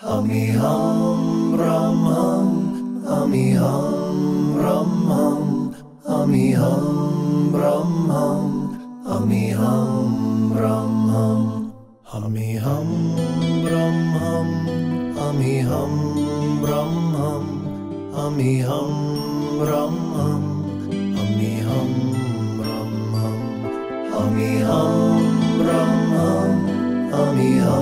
Amiham Brahman, Amiham Brahman, Amiham Brahman, Amiham Brahman, Amiham Brahman, Amiham Brahman, Amiham Brahman, Amiham Brahman, Amiham Brahman, Amiham.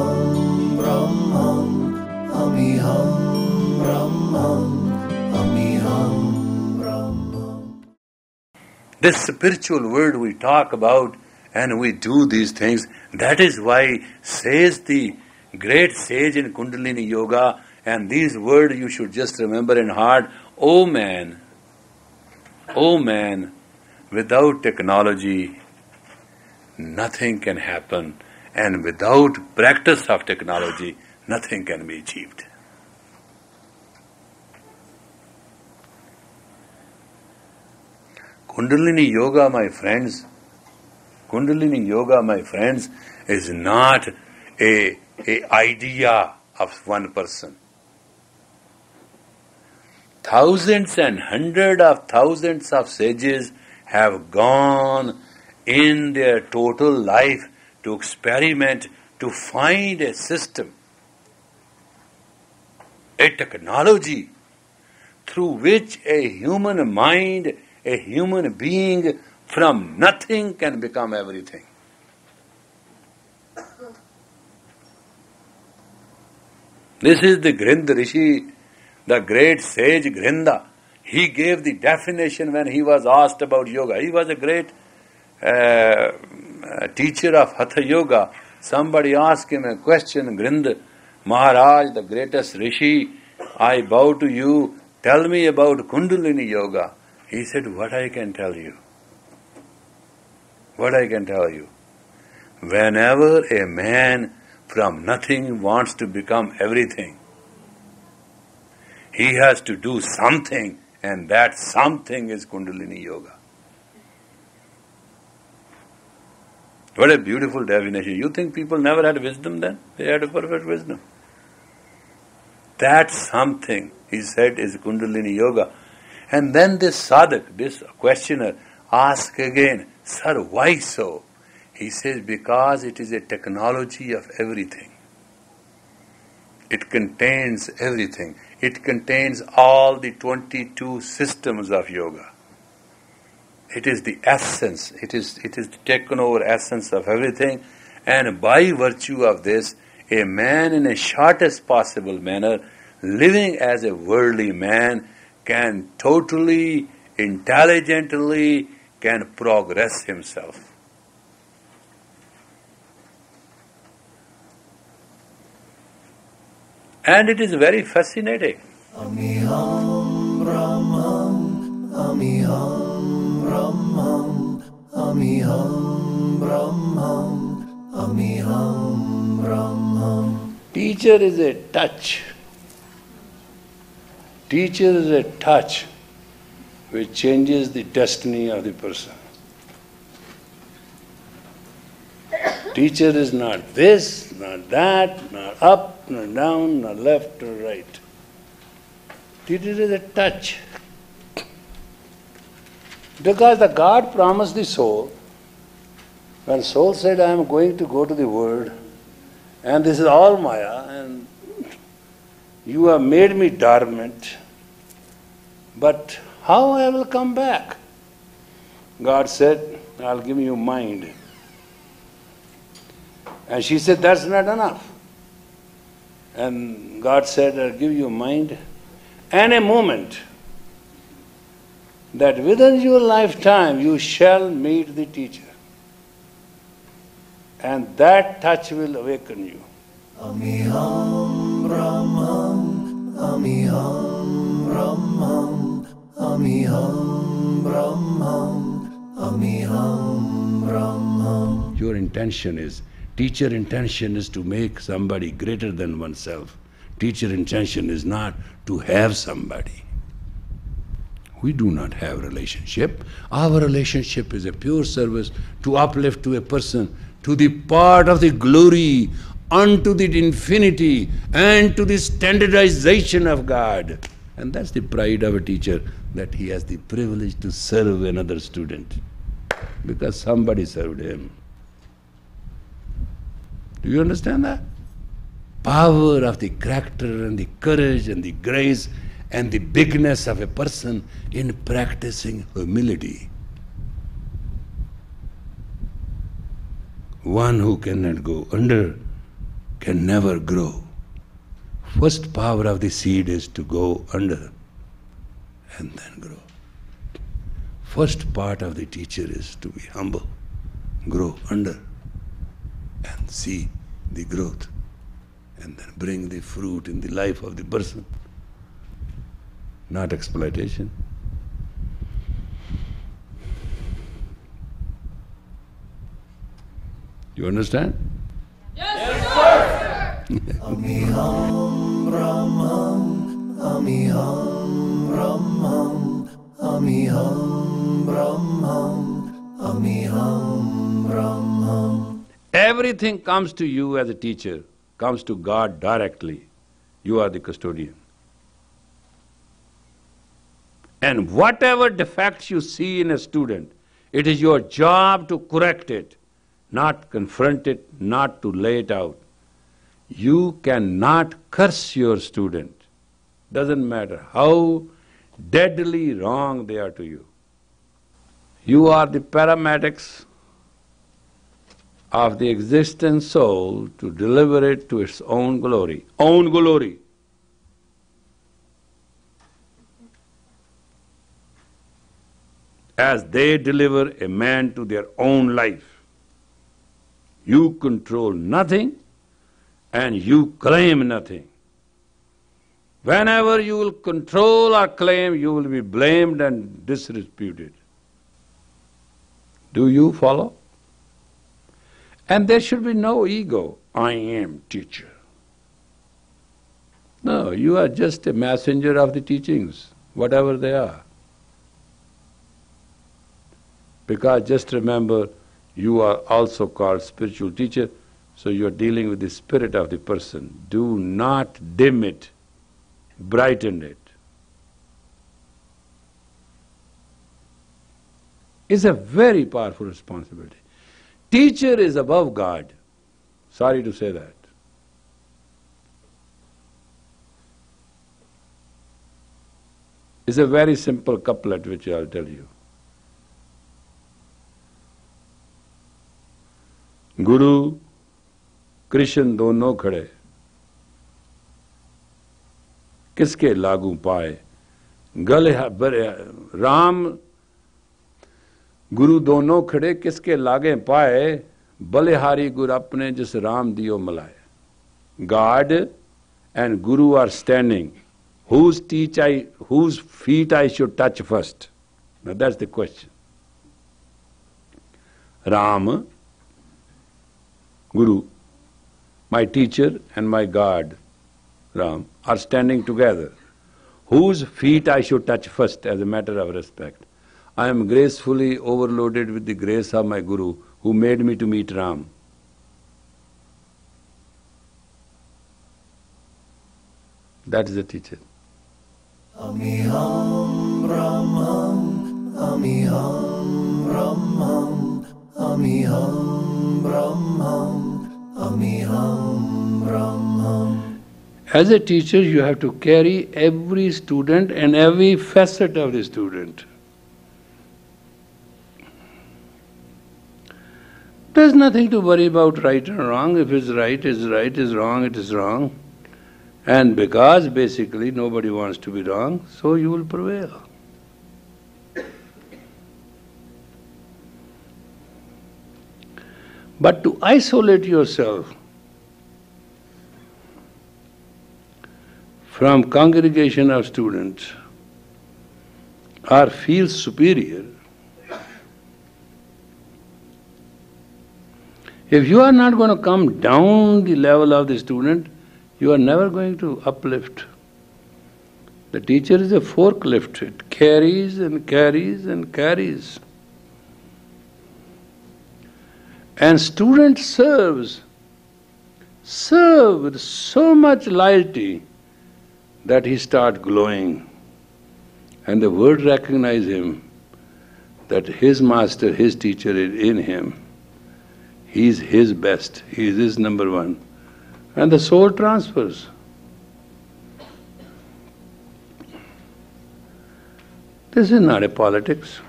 This spiritual world we talk about and we do these things. That is why says the great sage in Kundalini Yoga, and these words you should just remember in heart. Oh man, oh man, without technology, nothing can happen, and without practice of technology, nothing can be achieved. Kundalini Yoga, my friends, Kundalini Yoga, my friends, is not a, a idea of one person. Thousands and hundreds of thousands of sages have gone in their total life to experiment to find a system a technology through which a human mind, a human being from nothing can become everything. This is the Grinda Rishi, the great sage Grinda. He gave the definition when he was asked about yoga. He was a great uh, teacher of Hatha Yoga. Somebody asked him a question, Grinda, Maharaj, the greatest rishi, I bow to you, tell me about Kundalini Yoga. He said, What I can tell you? What I can tell you? Whenever a man from nothing wants to become everything, he has to do something, and that something is Kundalini Yoga. What a beautiful definition. You think people never had wisdom then? They had a perfect wisdom. That something, he said, is Kundalini Yoga. And then this sadhak, this questioner, asks again, Sir, why so? He says, because it is a technology of everything. It contains everything. It contains all the 22 systems of yoga. It is the essence, it is, it is the taken over essence of everything. And by virtue of this, a man in a shortest possible manner, living as a worldly man, can totally, intelligently, can progress himself. And it is very fascinating. Teacher is a touch. Teacher is a touch which changes the destiny of the person. Teacher is not this, not that, not up, not down, not left or right. Teacher is a touch. Because the God promised the soul, when soul said, I am going to go to the world, and this is all Maya, and you have made me dormant, but how I will come back? God said, I'll give you mind. And she said, That's not enough. And God said, I'll give you mind and a moment that within your lifetime you shall meet the teacher. And that touch will awaken you. Amiham Brahman, Amiham Brahman, Amiham Brahman. Your intention is, teacher intention is to make somebody greater than oneself. Teacher intention is not to have somebody. We do not have relationship. Our relationship is a pure service to uplift to a person to the part of the glory unto the infinity and to the standardization of God. And that's the pride of a teacher that he has the privilege to serve another student because somebody served him. Do you understand that? Power of the character and the courage and the grace and the bigness of a person in practicing humility. One who cannot go under can never grow. First power of the seed is to go under and then grow. First part of the teacher is to be humble, grow under, and see the growth, and then bring the fruit in the life of the person, not exploitation. You understand? Everything comes to you as a teacher, comes to God directly. You are the custodian. And whatever defects you see in a student, it is your job to correct it, not confront it, not to lay it out. You cannot curse your student. Doesn't matter how deadly wrong they are to you. You are the paramedics of the existent soul to deliver it to its own glory. Own glory. As they deliver a man to their own life. You control nothing and you claim nothing. Whenever you will control or claim, you will be blamed and disreputed. Do you follow? And there should be no ego. I am teacher. No, you are just a messenger of the teachings, whatever they are. Because just remember, you are also called spiritual teacher, so you are dealing with the spirit of the person. Do not dim it, brighten it. It's a very powerful responsibility. Teacher is above God. Sorry to say that. It's a very simple couplet which I'll tell you. गुरु कृष्ण दोनों खड़े। किसके लागू पाए? गल राम, गुरु दोनों खड़े, किसके लागे पाए? बलिहारी गुरु अपने जिस राम दियो मलाए। God and guru are standing whose teach I whose feet I should touch first that's the question Ram, guru my teacher and my God, Ram, are standing together. Whose feet I should touch first as a matter of respect? I am gracefully overloaded with the grace of my Guru who made me to meet Ram. That is the teacher. As a teacher, you have to carry every student and every facet of the student. There's nothing to worry about right and wrong. If it's right, it's right, is wrong, it is wrong. And because basically nobody wants to be wrong, so you will prevail. But to isolate yourself from congregation of students or feel superior, if you are not going to come down the level of the student, you are never going to uplift. The teacher is a forklift, it carries and carries and carries. And student serves. serve with so much loyalty that he start glowing. And the world recognize him that his master, his teacher is in him. He is his best, he is his number one. And the soul transfers. This is not a politics.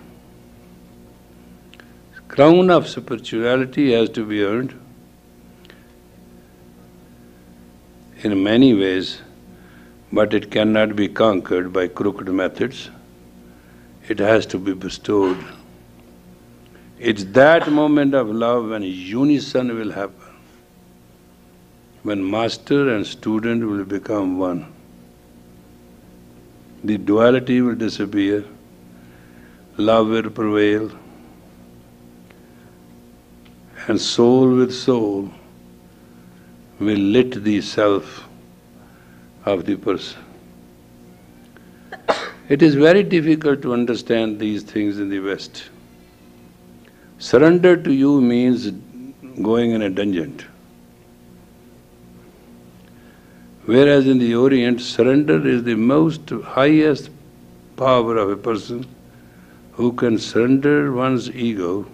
Crown of spirituality has to be earned in many ways, but it cannot be conquered by crooked methods. It has to be bestowed. It's that moment of love when unison will happen, when master and student will become one. The duality will disappear, love will prevail, and soul with soul will lit the self of the person. It is very difficult to understand these things in the West. Surrender to you means going in a dungeon. Whereas in the Orient, surrender is the most highest power of a person who can surrender one's ego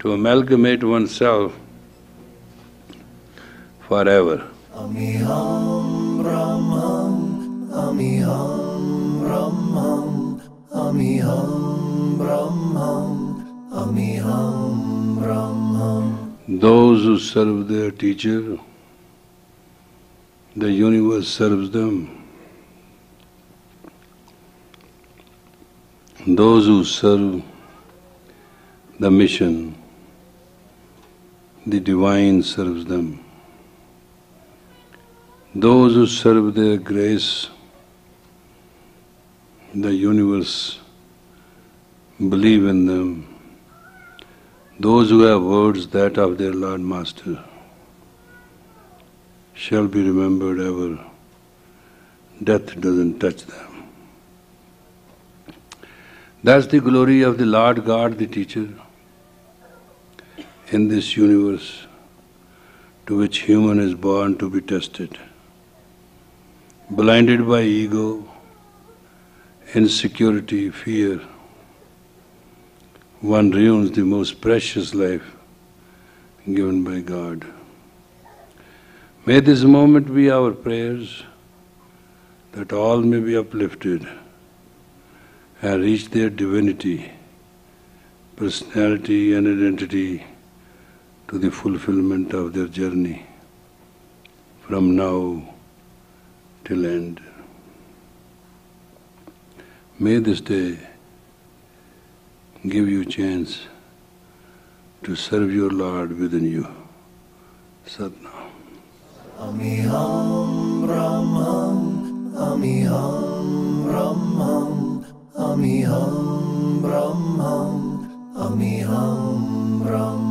to amalgamate oneself forever. Those who serve their teacher, the universe serves them. Those who serve the mission, the divine serves them. Those who serve their grace, the universe believe in them. Those who have words that of their Lord Master shall be remembered ever. Death doesn't touch them. That's the glory of the Lord God, the teacher, in this universe to which human is born to be tested. Blinded by ego, insecurity, fear, one ruins the most precious life given by God. May this moment be our prayers that all may be uplifted and reach their divinity, personality, and identity to the fulfillment of their journey from now till end. May this day give you a chance to serve your Lord within you. Satnam. Amiham Brahman, Amiham Brahman, Amiham Brahman, Amiham Brahman.